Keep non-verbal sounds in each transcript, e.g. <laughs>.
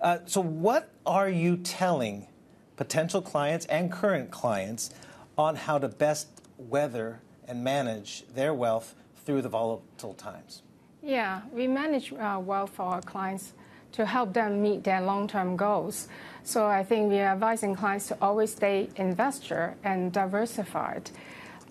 Uh, so, what are you telling potential clients and current clients on how to best weather and manage their wealth through the volatile times? Yeah, we manage uh, wealth for our clients to help them meet their long-term goals. So I think we are advising clients to always stay investor and diversified.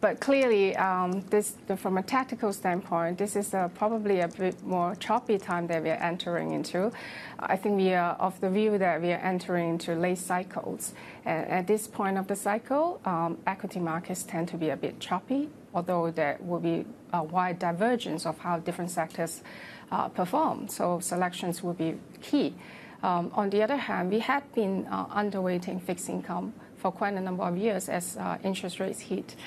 But clearly, um, this, from a tactical standpoint, this is a, probably a bit more choppy time that we are entering into. I think we are of the view that we are entering into late cycles. And at this point of the cycle, um, equity markets tend to be a bit choppy, although there will be a wide divergence of how different sectors uh, perform. So selections will be key. Um, on the other hand, we had been uh, underweighting fixed income for quite a number of years as uh, interest rates hit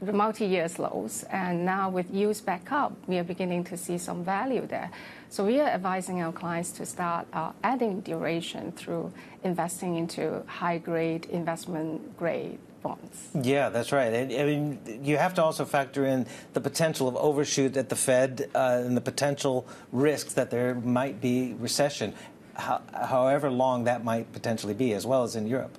the multi-year lows, and now with yields back up, we are beginning to see some value there. So we are advising our clients to start uh, adding duration through investing into high-grade investment-grade bonds. Yeah, that's right. I mean, you have to also factor in the potential of overshoot at the Fed uh, and the potential risks that there might be recession, however long that might potentially be, as well as in Europe.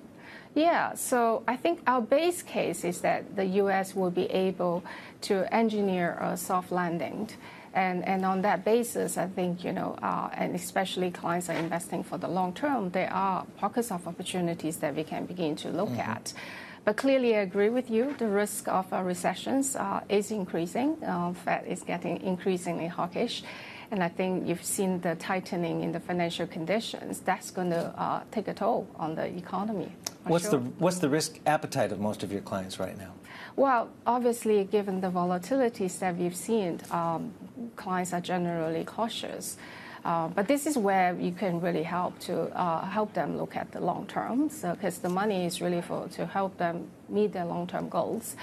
Yeah, so I think our base case is that the U.S. will be able to engineer a soft landing. And, and on that basis, I think, you know, uh, and especially clients are investing for the long term, there are pockets of opportunities that we can begin to look mm-hmm. at. But clearly, I agree with you. The risk of uh, recessions uh, is increasing. Uh, Fed is getting increasingly hawkish. And I think you've seen the tightening in the financial conditions. That's going to uh, take a toll on the economy. What's sure. the what's the risk appetite of most of your clients right now? Well, obviously, given the volatilities that we've seen, um, clients are generally cautious. Uh, but this is where you can really help to uh, help them look at the long term, because so, the money is really for to help them meet their long term goals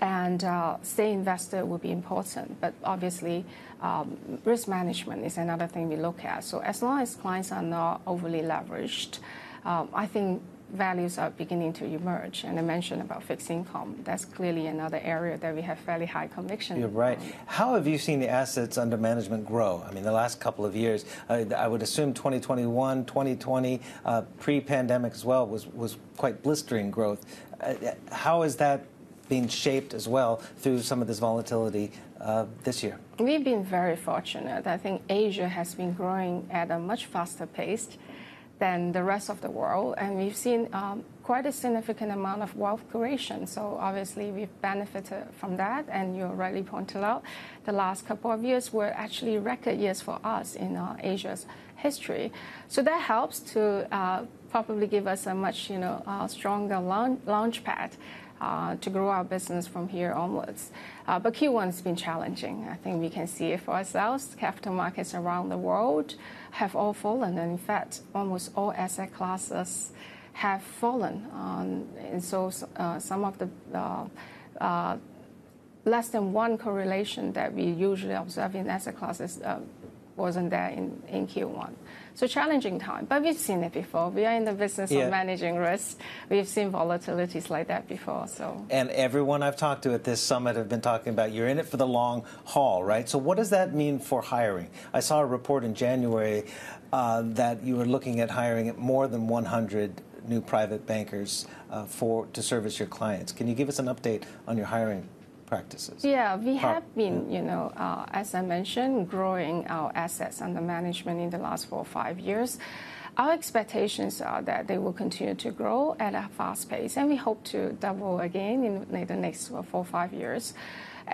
and uh, stay invested will be important. But obviously, um, risk management is another thing we look at. So as long as clients are not overly leveraged, um, I think values are beginning to emerge. And I mentioned about fixed income. That's clearly another area that we have fairly high conviction. You're right. On. How have you seen the assets under management grow? I mean, the last couple of years, uh, I would assume 2021, 2020, uh, pre-pandemic as well, was, was quite blistering growth. Uh, how is that being shaped as well through some of this volatility uh, this year? We've been very fortunate. I think Asia has been growing at a much faster pace than the rest of the world, and we've seen um, quite a significant amount of wealth creation. So obviously we've benefited from that, and you rightly pointed out the last couple of years were actually record years for us in uh, Asia's history. So that helps to uh, probably give us a much you know uh, stronger launch, launch pad to grow our business from here onwards. Uh, but Q1 has been challenging. I think we can see it for ourselves. Capital markets around the world have all fallen, and in fact, almost all asset classes have fallen. Um, and so uh, some of the uh, uh, less than one correlation that we usually observe in asset classes uh, wasn't there in, in Q1. So challenging time, but we've seen it before. We are in the business yeah. of managing risk. We've seen volatilities like that before. So and everyone I've talked to at this summit have been talking about you're in it for the long haul, right? So what does that mean for hiring? I saw a report in January uh, that you were looking at hiring more than 100 new private bankers uh, for to service your clients. Can you give us an update on your hiring practices? Yeah, we have been, you know, uh, as I mentioned, growing our assets under management in the last four or five years. Our expectations are that they will continue to grow at a fast pace, and we hope to double again in the next four or five years.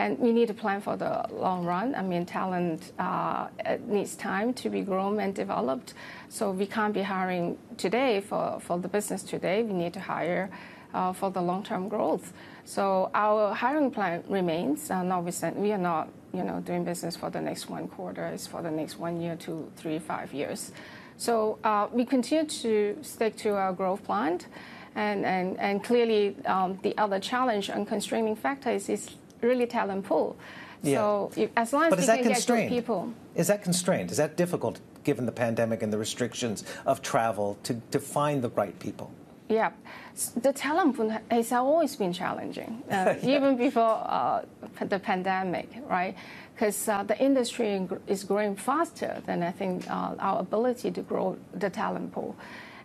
And we need to plan for the long run. I mean, talent uh, needs time to be grown and developed. So we can't be hiring today for, for the business today. We need to hire uh, for the long-term growth. So our hiring plan remains. Uh, notwithstanding, we are not, you know, doing business for the next one quarter. It's for the next one year, two, three, five years. So uh, we continue to stick to our growth plan, and and and clearly um, the other challenge and constraining factor is, is really talent pool. So if, as long as but we can get good people, is that constrained? Is that difficult given the pandemic and the restrictions of travel to to find the right people? Yeah, the talent pool has always been challenging, <laughs> uh, even before uh, the pandemic, right? Because uh, the industry is growing faster than I think uh, our ability to grow the talent pool.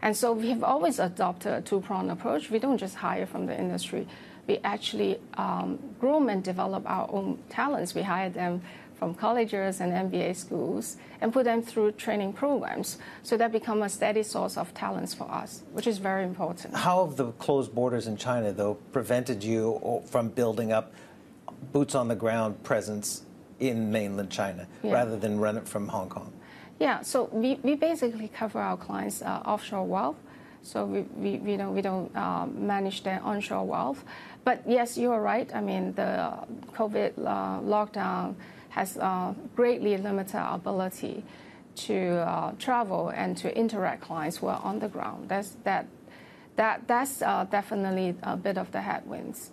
And so we have always adopted a two-pronged approach. We don't just hire from the industry. We actually um, groom and develop our own talents. We hire them from colleges and MBA schools and put them through training programs so that become a steady source of talents for us, which is very important. How have the closed borders in China, though, prevented you from building up boots on the ground presence in mainland China Yeah. rather than run it from Hong Kong? Yeah, so we, we basically cover our clients' uh, offshore wealth. So we, we, we don't, we don't um, manage their onshore wealth. But yes, you are right. I mean, the COVID uh, lockdown has uh, greatly limited our ability to uh, travel and to interact clients who are on the ground. That's, that, that, that's uh, definitely a bit of the headwinds.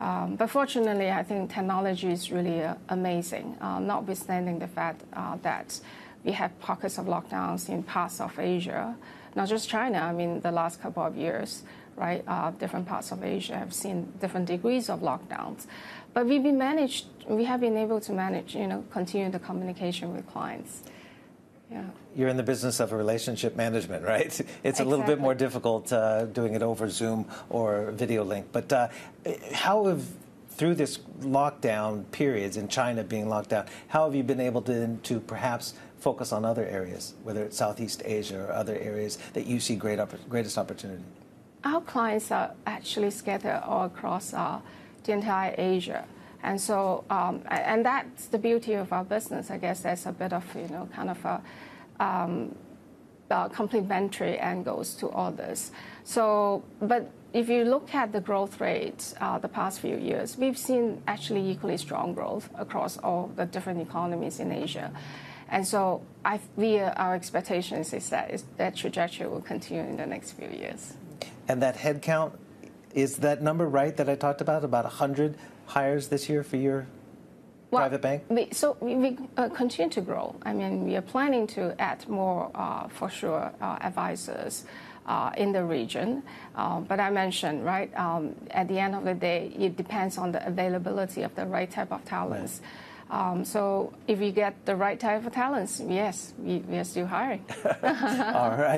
Um, but fortunately, I think technology is really uh, amazing, uh, notwithstanding the fact uh, that we have pockets of lockdowns in parts of Asia, not just China. I mean, the last couple of years, right? Uh, different parts of Asia have seen different degrees of lockdowns, but we've been managed. We have been able to manage, you know, continue the communication with clients. Yeah. You're in the business of relationship management, right? <laughs> It's a little bit more difficult uh, doing it over Zoom or video link. But uh, how have, through this lockdown periods in China being locked down, how have you been able to, to perhaps focus on other areas, whether it's Southeast Asia or other areas that you see great oppor- greatest opportunity? Our clients are actually scattered all across uh, the entire Asia. And so, um, and that's the beauty of our business. I guess there's a bit of, you know, kind of a um, complementary angles to all this. So, but if you look at the growth rates uh, the past few years, we've seen actually equally strong growth across all the different economies in Asia. And so, I, we, uh, our expectations is that is, that trajectory will continue in the next few years. And that headcount, is that number right that I talked about? About 100 hires this year for your Well, private bank? We, so we, we uh, continue to grow. I mean, we are planning to add more, uh, for sure, uh, advisors uh, in the region. Um, but I mentioned, right, um, at the end of the day, it depends on the availability of the right type of talents. Um, so if we get the right type of talents, yes, we, we are still hiring. <laughs> All right.